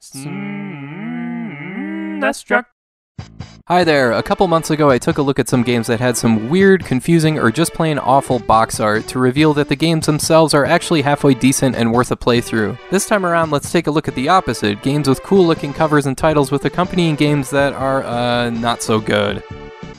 SNESdrunk. Hi there. A couple months ago, I took a look at some games that had some weird, confusing, or just plain awful box art to reveal that the games themselves are actually halfway decent and worth a playthrough. This time around, let's take a look at the opposite games with cool looking covers and titles with accompanying games that are, uh, not so good.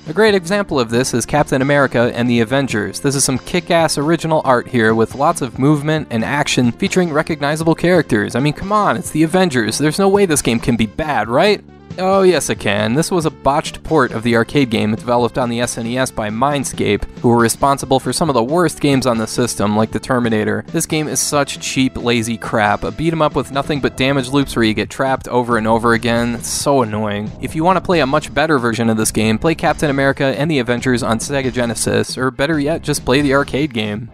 A great example of this is Captain America and the Avengers. This is some kick ass original art here with lots of movement and action featuring recognizable characters. I mean, come on, it's the Avengers. There's no way this game can be bad, right? Oh, yes, it can. This was a botched port of the arcade game developed on the SNES by Mindscape, who were responsible for some of the worst games on the system, like the Terminator. This game is such cheap, lazy crap. A beat 'em up with nothing but damage loops where you get trapped over and over again. It's so annoying. If you want to play a much better version of this game, play Captain America and the Avengers on Sega Genesis, or better yet, just play the arcade game.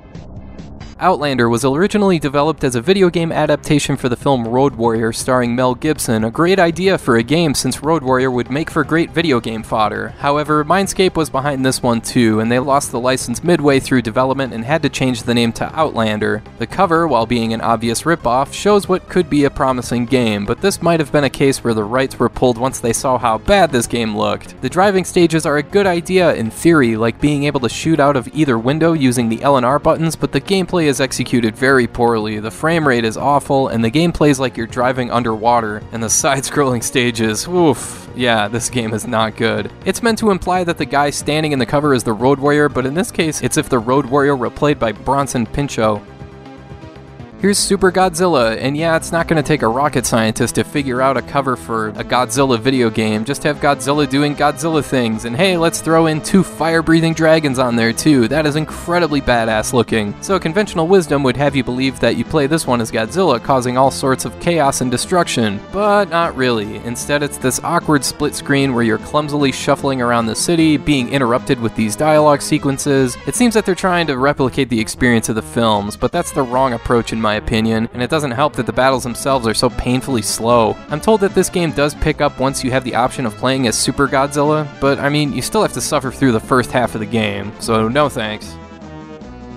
Outlander was originally developed as a video game adaptation for the film Road Warrior starring Mel Gibson, a great idea for a game since Road Warrior would make for great video game fodder. However, Mindscape was behind this one too, and they lost the license midway through development and had to change the name to Outlander. The cover, while being an obvious ripoff, shows what could be a promising game, but this might have been a case where the rights were pulled once they saw how bad this game looked. The driving stages are a good idea in theory, like being able to shoot out of either window using the L and R buttons, but the gameplay is executed very poorly. The frame rate is awful, and the game plays like you're driving underwater, and the side scrolling stages, oof. Yeah, this game is not good. It's meant to imply that the guy standing in the cover is the Road Warrior, but in this case, it's if the Road Warrior were played by Bronson Pinchot. Here's Super Godzilla, and yeah, it's not going to take a rocket scientist to figure out a cover for a Godzilla video game. Just have Godzilla doing Godzilla things, and hey, let's throw in two fire breathing dragons on there too. That is incredibly badass looking. So, conventional wisdom would have you believe that you play this one as Godzilla, causing all sorts of chaos and destruction, but not really. Instead, it's this awkward split screen where you're clumsily shuffling around the city, being interrupted with these dialogue sequences. It seems that they're trying to replicate the experience of the films, but that's the wrong approach in my opinion, and it doesn't help that the battles themselves are so painfully slow. I'm told that this game does pick up once you have the option of playing as Super Godzilla, but I mean, you still have to suffer through the first half of the game, so no thanks.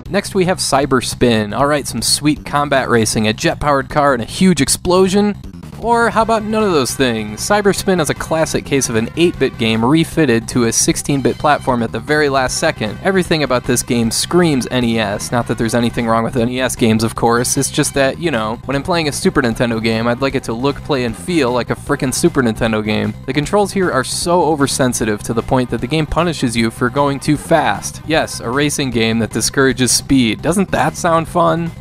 Next, we have Cyber Spin. Alright, some sweet combat racing, a jet powered car, and a huge explosion. Or how about none of those things? Cyberspin is a classic case of an 8 bit game refitted to a 16 bit platform at the very last second. Everything about this game screams NES. Not that there's anything wrong with NES games, of course, it's just that, you know, when I'm playing a Super Nintendo game, I'd like it to look, play, and feel like a frickin' Super Nintendo game. The controls here are so oversensitive to the point that the game punishes you for going too fast. Yes, a racing game that discourages speed. Doesn't that sound fun?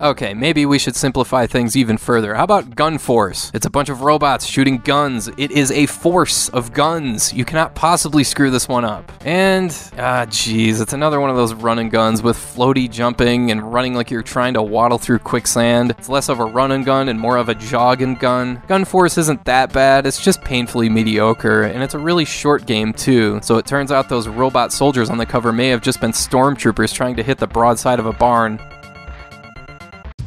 Okay, maybe we should simplify things even further. How about Gun Force? It's a bunch of robots shooting guns. It is a force of guns. You cannot possibly screw this one up. And, ah, jeez, it's another one of those run and guns with floaty jumping and running like you're trying to waddle through quicksand. It's less of a run and gun and more of a jog and gun. Gun Force isn't that bad, it's just painfully mediocre, and it's a really short game too. So it turns out those robot soldiers on the cover may have just been stormtroopers trying to hit the broadside of a barn.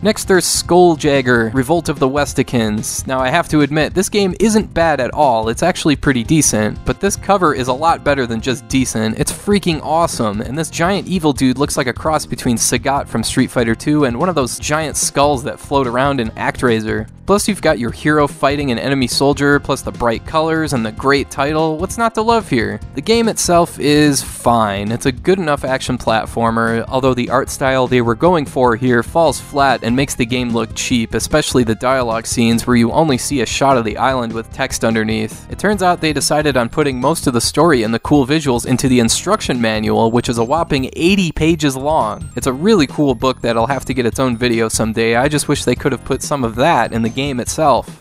Next, there's Skuljagger, Revolt of the Westicans. Now, I have to admit, this game isn't bad at all, it's actually pretty decent, but this cover is a lot better than just decent. It's freaking awesome, and this giant evil dude looks like a cross between Sagat from Street Fighter 2 and one of those giant skulls that float around in ActRaiser. Plus, you've got your hero fighting an enemy soldier, plus the bright colors and the great title. What's not to love here? The game itself is fine. It's a good enough action platformer, although the art style they were going for here falls flat and makes the game look cheap, especially the dialogue scenes where you only see a shot of the island with text underneath. It turns out they decided on putting most of the story and the cool visuals into the instruction manual, which is a whopping 80 pages long. It's a really cool book that'll have to get its own video someday. I just wish they could have put some of that in the game itself.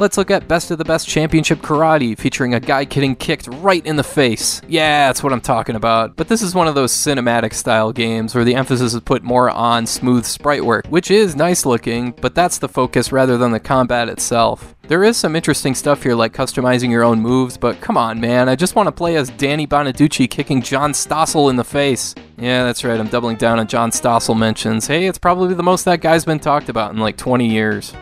Let's look at Best of the Best Championship Karate, featuring a guy getting kicked right in the face. Yeah, that's what I'm talking about. But this is one of those cinematic style games where the emphasis is put more on smooth sprite work, which is nice looking, but that's the focus rather than the combat itself. There is some interesting stuff here like customizing your own moves, but come on man, I just want to play as Danny Bonaduce kicking John Stossel in the face. Yeah, that's right, I'm doubling down on John Stossel mentions. Hey, it's probably the most that guy's been talked about in like 20 years.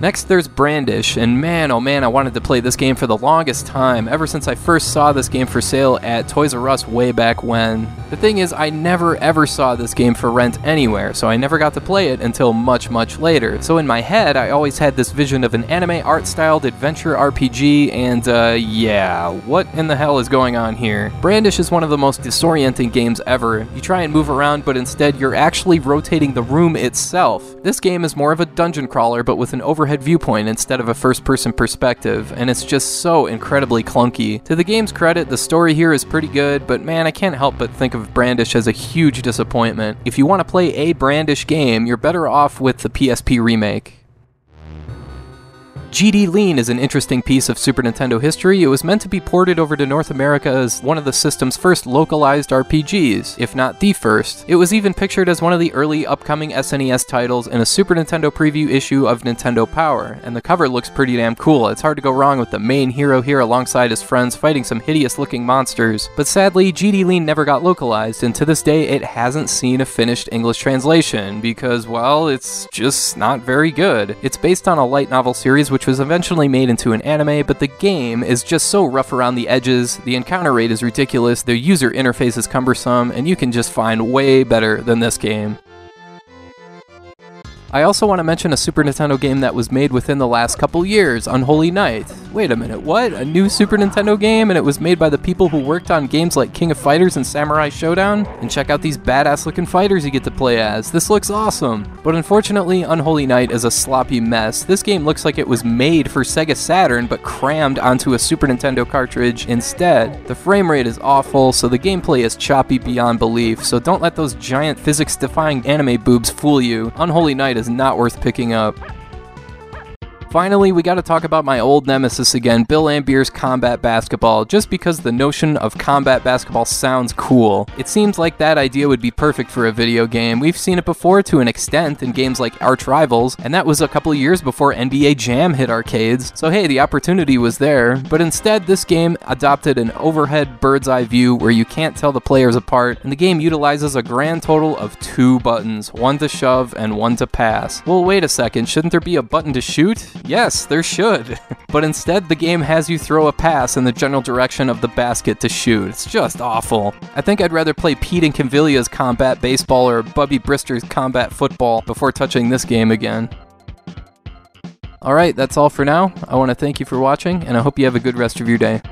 Next, there's Brandish, and man, oh man, I wanted to play this game for the longest time, ever since I first saw this game for sale at Toys R Us way back when. The thing is, I never ever saw this game for rent anywhere, so I never got to play it until much, much later. So in my head, I always had this vision of an anime art styled adventure RPG, and uh, yeah, what in the hell is going on here? Brandish is one of the most disorienting games ever. You try and move around, but instead you're actually rotating the room itself. This game is more of a dungeon crawler, but with an overhead viewpoint instead of a first person perspective, and it's just so incredibly clunky. To the game's credit, the story here is pretty good, but man, I can't help but think Brandish as a huge disappointment. If you want to play a Brandish game, you're better off with the PSP remake. Gdleen is an interesting piece of Super Nintendo history. It was meant to be ported over to North America as one of the system's first localized RPGs, if not the first. It was even pictured as one of the early upcoming SNES titles in a Super Nintendo preview issue of Nintendo Power, and the cover looks pretty damn cool. It's hard to go wrong with the main hero here alongside his friends fighting some hideous looking monsters. But sadly, Gdleen never got localized, and to this day it hasn't seen a finished English translation because, well, it's just not very good. It's based on a light novel series which was eventually made into an anime, but the game is just so rough around the edges, the encounter rate is ridiculous, the user interface is cumbersome, and you can just find way better than this game. I also want to mention a Super Nintendo game that was made within the last couple years, Unholy Night. Wait a minute, what? A new Super Nintendo game and it was made by the people who worked on games like King of Fighters and Samurai Shodown? And check out these badass looking fighters you get to play as. This looks awesome. But unfortunately, Unholy Night is a sloppy mess. This game looks like it was made for Sega Saturn but crammed onto a Super Nintendo cartridge instead. The frame rate is awful, so the gameplay is choppy beyond belief, so don't let those giant physics defying anime boobs fool you. Unholy Night is not worth picking up. Finally, we gotta talk about my old nemesis again, Bill Laimbeer's Combat Basketball, just because the notion of combat basketball sounds cool. It seems like that idea would be perfect for a video game. We've seen it before to an extent in games like Arch Rivals, and that was a couple years before NBA Jam hit arcades, so hey, the opportunity was there. But instead, this game adopted an overhead bird's eye view where you can't tell the players apart, and the game utilizes a grand total of two buttons, one to shove and one to pass. Well, wait a second, shouldn't there be a button to shoot? Yes, there should. but instead, the game has you throw a pass in the general direction of the basket to shoot. It's just awful. I think I'd rather play Pete and Incaviglia's combat baseball or Bubby Brister's combat football before touching this game again. Alright, that's all for now. I want to thank you for watching, and I hope you have a good rest of your day.